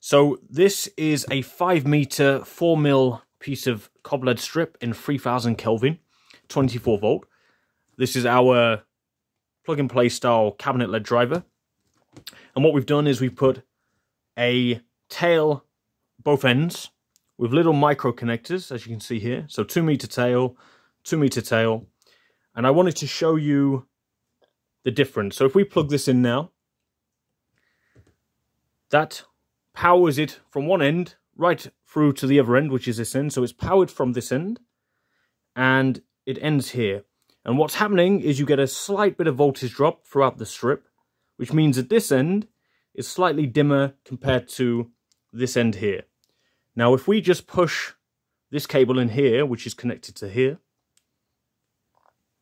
So this is a 5 meter 4 mil piece of COB strip in 3000 Kelvin, 24 volt. This is our plug and play style cabinet led driver. And what we've done is we've put a tail both ends with little micro connectors, as you can see here. So 2 meter tail, 2 meter tail. And I wanted to show you the difference. So if we plug this in now, that powers it from one end right through to the other end, which is this end. So it's powered from this end and it ends here. And what's happening is you get a slight bit of voltage drop throughout the strip, which means that this end is slightly dimmer compared to this end here. Now, if we just push this cable in here, which is connected to here,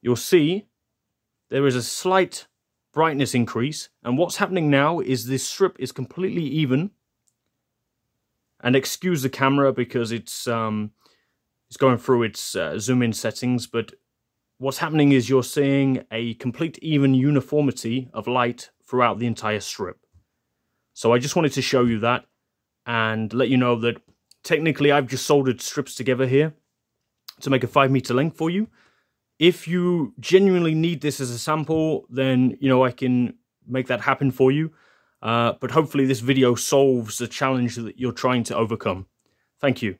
you'll see there is a slight brightness increase. And what's happening now is this strip is completely even. And excuse the camera because it's um, it's going through its uh, zoom in settings. But what's happening is you're seeing a complete even uniformity of light throughout the entire strip. So I just wanted to show you that and let you know that technically I've just soldered strips together here to make a 5 meter length for you if you genuinely need this as a sample, then, you know, I can make that happen for you. Uh, but hopefully this video solves the challenge that you're trying to overcome. Thank you.